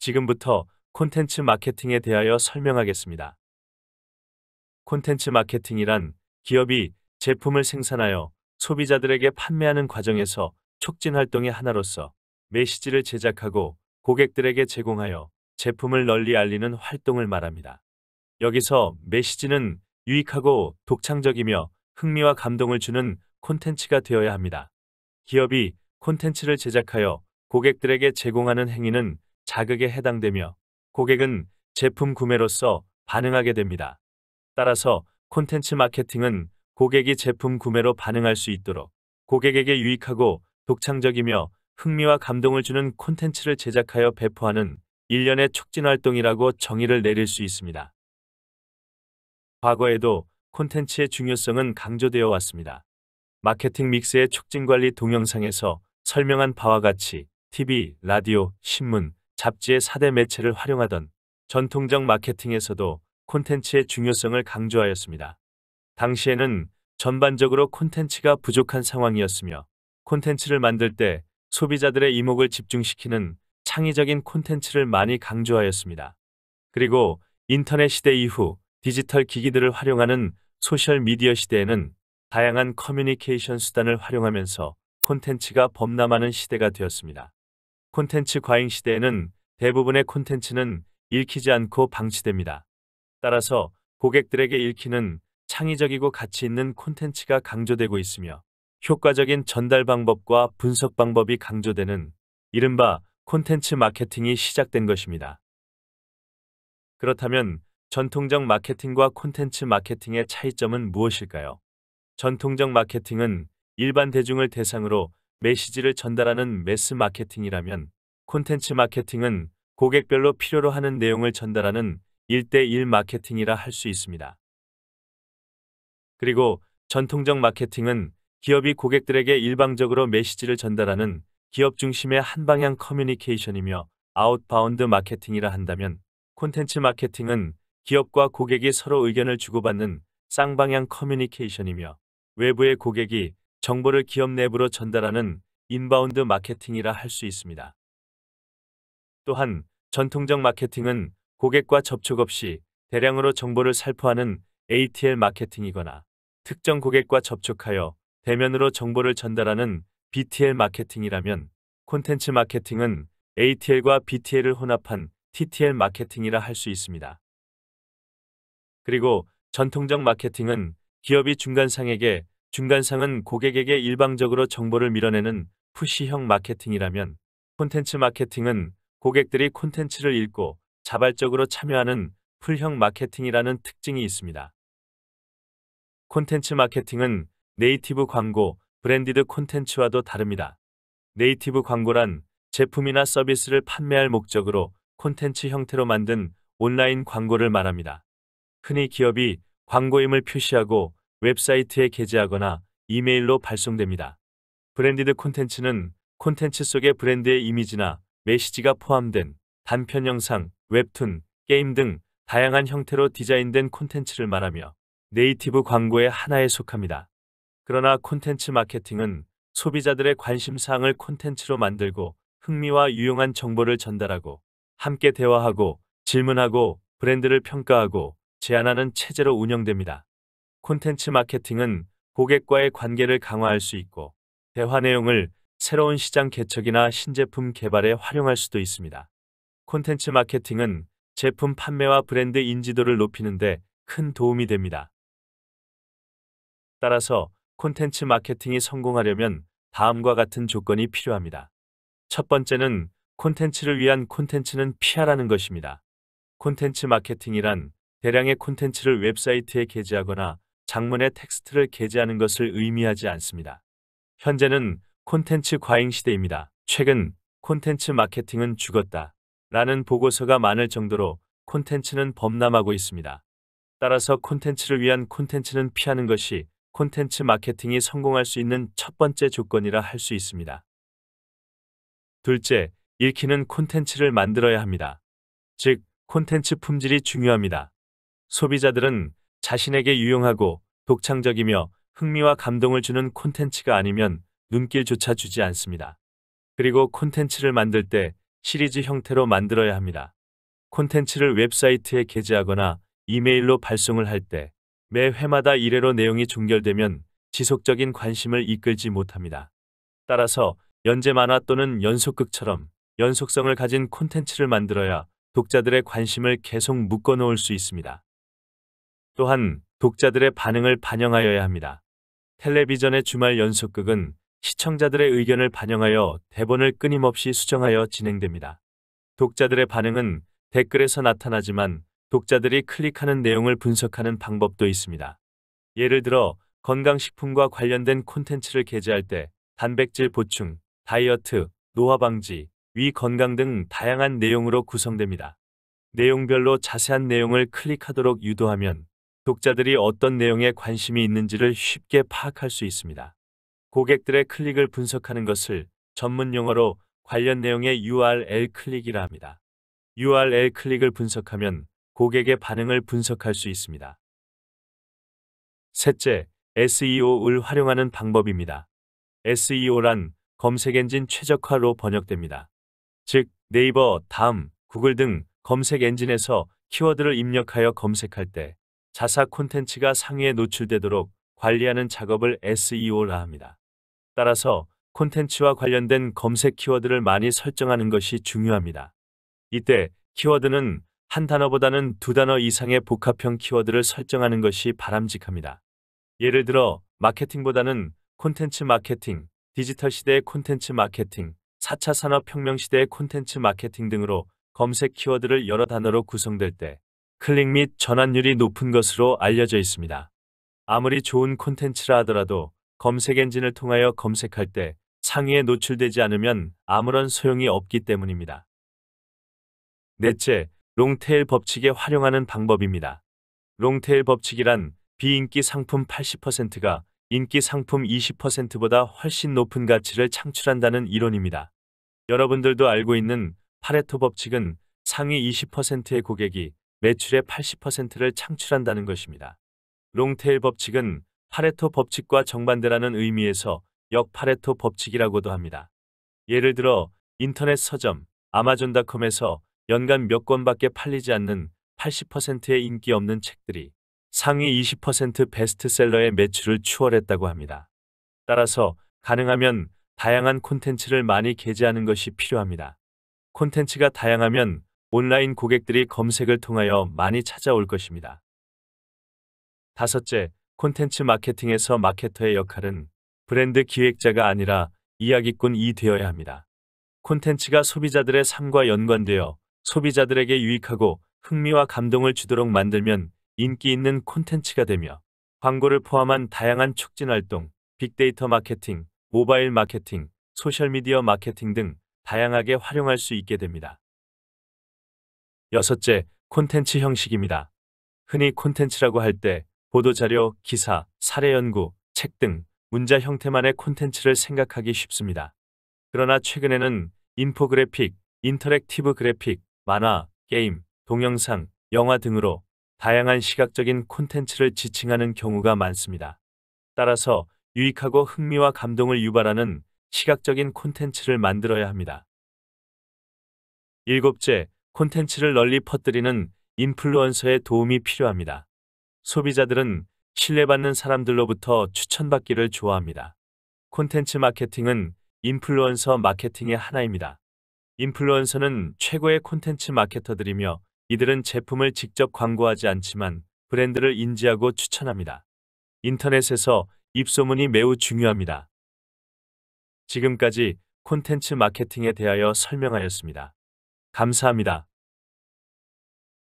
지금부터 콘텐츠 마케팅에 대하여 설명하겠습니다. 콘텐츠 마케팅이란 기업이 제품을 생산하여 소비자들에게 판매하는 과정에서 촉진 활동의 하나로서 메시지를 제작하고 고객들에게 제공하여 제품을 널리 알리는 활동을 말합니다. 여기서 메시지는 유익하고 독창적이며 흥미와 감동을 주는 콘텐츠가 되어야 합니다. 기업이 콘텐츠를 제작하여 고객들에게 제공하는 행위는 자극에 해당되며 고객은 제품 구매로서 반응하게 됩니다. 따라서 콘텐츠 마케팅은 고객이 제품 구매로 반응할 수 있도록 고객에게 유익하고 독창적이며 흥미와 감동을 주는 콘텐츠를 제작하여 배포하는 일련의 촉진 활동이라고 정의를 내릴 수 있습니다. 과거에도 콘텐츠의 중요성은 강조되어 왔습니다. 마케팅 믹스의 촉진 관리 동영상에서 설명한 바와 같이 TV, 라디오, 신문, 잡지의 4대 매체를 활용하던 전통적 마케팅에서도 콘텐츠의 중요성을 강조하였습니다. 당시에는 전반적으로 콘텐츠가 부족한 상황이었으며 콘텐츠를 만들 때 소비자들의 이목을 집중시키는 창의적인 콘텐츠를 많이 강조하였습니다. 그리고 인터넷 시대 이후 디지털 기기들을 활용하는 소셜 미디어 시대에는 다양한 커뮤니케이션 수단을 활용하면서 콘텐츠가 범람하는 시대가 되었습니다. 콘텐츠 과잉 시대에는 대부분의 콘텐츠는 읽히지 않고 방치됩니다. 따라서 고객들에게 읽히는 창의적이고 가치 있는 콘텐츠가 강조되고 있으며 효과적인 전달 방법과 분석 방법이 강조되는 이른바 콘텐츠 마케팅이 시작된 것입니다. 그렇다면 전통적 마케팅과 콘텐츠 마케팅의 차이점은 무엇일까요? 전통적 마케팅은 일반 대중을 대상으로 메시지를 전달하는 매스 마케팅이라면 콘텐츠 마케팅은 고객별로 필요로 하는 내용을 전달하는 1대1 마케팅이라 할 수 있습니다. 그리고 전통적 마케팅은 기업이 고객들에게 일방적으로 메시지를 전달하는 기업 중심의 한방향 커뮤니케이션이며 outbound 마케팅이라 한다면 콘텐츠 마케팅은 기업과 고객이 서로 의견을 주고받는 쌍방향 커뮤니케이션이며 외부의 고객이 정보를 기업 내부로 전달하는 inbound 마케팅이라 할 수 있습니다. 또한 전통적 마케팅은 고객과 접촉 없이 대량으로 정보를 살포하는 ATL 마케팅이거나 특정 고객과 접촉하여 대면으로 정보를 전달하는 BTL 마케팅이라면 콘텐츠 마케팅은 ATL과 BTL을 혼합한 TTL 마케팅이라 할 수 있습니다. 그리고 전통적 마케팅은 기업이 중간상에게 중간상은 고객에게 일방적으로 정보를 밀어내는 푸시형 마케팅이라면 콘텐츠 마케팅은 고객들이 콘텐츠를 읽고 자발적으로 참여하는 풀형 마케팅이라는 특징이 있습니다. 콘텐츠 마케팅은 native 광고, branded 콘텐츠와도 다릅니다. native 광고란 제품이나 서비스를 판매할 목적으로 콘텐츠 형태로 만든 온라인 광고를 말합니다. 흔히 기업이 광고임을 표시하고 웹사이트에 게재하거나 이메일로 발송됩니다. branded 콘텐츠는 콘텐츠 속에 브랜드의 이미지나 메시지가 포함된 단편 영상, 웹툰, 게임 등 다양한 형태로 디자인된 콘텐츠를 말하며 네이티브 광고의 하나에 속합니다. 그러나 콘텐츠 마케팅은 소비자들의 관심사항을 콘텐츠로 만들고 흥미와 유용한 정보를 전달하고 함께 대화하고 질문하고 브랜드를 평가하고 제안하는 체제로 운영됩니다. 콘텐츠 마케팅은 고객과의 관계를 강화할 수 있고 대화 내용을 새로운 시장 개척이나 신제품 개발에 활용할 수도 있습니다. 콘텐츠 마케팅은 제품 판매와 브랜드 인지도를 높이는 데 큰 도움이 됩니다. 따라서 콘텐츠 마케팅이 성공하려면 다음과 같은 조건이 필요합니다. 첫 번째는 콘텐츠를 위한 콘텐츠는 피하라는 것입니다. 콘텐츠 마케팅이란 대량의 콘텐츠를 웹사이트에 게재하거나 장문의 텍스트를 게재하는 것을 의미하지 않습니다. 현재는 콘텐츠 과잉 시대입니다. 최근 콘텐츠 마케팅은 죽었다. 라는 보고서가 많을 정도로 콘텐츠는 범람하고 있습니다. 따라서 콘텐츠를 위한 콘텐츠는 피하는 것이 콘텐츠 마케팅이 성공할 수 있는 첫 번째 조건이라 할 수 있습니다. 둘째, 읽히는 콘텐츠를 만들어야 합니다. 즉, 콘텐츠 품질이 중요합니다. 소비자들은 자신에게 유용하고 독창적이며 흥미와 감동을 주는 콘텐츠가 아니면 눈길조차 주지 않습니다. 그리고 콘텐츠를 만들 때 시리즈 형태로 만들어야 합니다. 콘텐츠를 웹사이트에 게재하거나 이메일로 발송을 할 때 매 회마다 이래로 내용이 종결되면 지속적인 관심을 이끌지 못합니다. 따라서 연재 만화 또는 연속극처럼 연속성을 가진 콘텐츠를 만들어야 독자들의 관심을 계속 묶어놓을 수 있습니다. 또한 독자들의 반응을 반영하여야 합니다. 텔레비전의 주말 연속극은 시청자들의 의견을 반영하여 대본을 끊임없이 수정하여 진행됩니다. 독자들의 반응은 댓글에서 나타나지만 독자들이 클릭하는 내용을 분석하는 방법도 있습니다. 예를 들어 건강식품과 관련된 콘텐츠를 게재할 때 단백질 보충, 다이어트, 노화 방지, 위 건강 등 다양한 내용으로 구성됩니다. 내용별로 자세한 내용을 클릭하도록 유도하면 독자들이 어떤 내용에 관심이 있는지를 쉽게 파악할 수 있습니다. 고객들의 클릭을 분석하는 것을 전문 용어로 관련 내용의 URL 클릭이라 합니다. URL 클릭을 분석하면 고객의 반응을 분석할 수 있습니다. 셋째, SEO를 활용하는 방법입니다. SEO란 검색엔진 최적화로 번역됩니다. 즉, 네이버, 다음, 구글 등 검색 엔진에서 키워드를 입력하여 검색할 때 자사 콘텐츠가 상위에 노출되도록 관리하는 작업을 SEO라 합니다. 따라서 콘텐츠와 관련된 검색 키워드를 많이 설정하는 것이 중요합니다. 이때 키워드는 한 단어보다는 두 단어 이상의 복합형 키워드를 설정하는 것이 바람직합니다. 예를 들어 마케팅보다는 콘텐츠 마케팅, 디지털 시대의 콘텐츠 마케팅, 4차 산업혁명 시대의 콘텐츠 마케팅 등으로 검색 키워드를 여러 단어로 구성될 때 클릭 및 전환율이 높은 것으로 알려져 있습니다. 아무리 좋은 콘텐츠라 하더라도 검색 엔진을 통하여 검색할 때 상위에 노출되지 않으면 아무런 소용이 없기 때문입니다. 넷째, 롱테일 법칙에 활용하는 방법입니다. 롱테일 법칙이란 비인기 상품 80%가 인기 상품 20%보다 훨씬 높은 가치를 창출한다는 이론입니다. 여러분들도 알고 있는 파레토 법칙은 상위 20%의 고객이 매출의 80%를 창출한다는 것입니다. 롱테일 법칙은 파레토 법칙과 정반대라는 의미에서 역파레토 법칙이라고도 합니다. 예를 들어 인터넷 서점 아마존닷컴에서 연간 몇 권밖에 팔리지 않는 80%의 인기 없는 책들이 상위 20% 베스트셀러의 매출을 추월했다고 합니다. 따라서 가능하면 다양한 콘텐츠를 많이 게재하는 것이 필요합니다. 콘텐츠가 다양하면 온라인 고객들이 검색을 통하여 많이 찾아올 것입니다. 다섯째, 콘텐츠 마케팅에서 마케터의 역할은 브랜드 기획자가 아니라 이야기꾼이 되어야 합니다. 콘텐츠가 소비자들의 삶과 연관되어 소비자들에게 유익하고 흥미와 감동을 주도록 만들면 인기 있는 콘텐츠가 되며 광고를 포함한 다양한 촉진 활동, 빅데이터 마케팅, 모바일 마케팅, 소셜미디어 마케팅 등 다양하게 활용할 수 있게 됩니다. 여섯째, 콘텐츠 형식입니다. 흔히 콘텐츠라고 할 때 보도자료, 기사, 사례 연구, 책 등 문자 형태만의 콘텐츠를 생각하기 쉽습니다. 그러나 최근에는 인포그래픽, interactive 그래픽, 만화, 게임, 동영상, 영화 등으로 다양한 시각적인 콘텐츠를 지칭하는 경우가 많습니다. 따라서 유익하고 흥미와 감동을 유발하는 시각적인 콘텐츠를 만들어야 합니다. 일곱째, 콘텐츠를 널리 퍼뜨리는 인플루언서의 도움이 필요합니다. 소비자들은 신뢰받는 사람들로부터 추천받기를 좋아합니다. 콘텐츠 마케팅은 인플루언서 마케팅의 하나입니다. 인플루언서는 최고의 콘텐츠 마케터들이며 이들은 제품을 직접 광고하지 않지만 브랜드를 인지하고 추천합니다. 인터넷에서 입소문이 매우 중요합니다. 지금까지 콘텐츠 마케팅에 대하여 설명하였습니다. 감사합니다.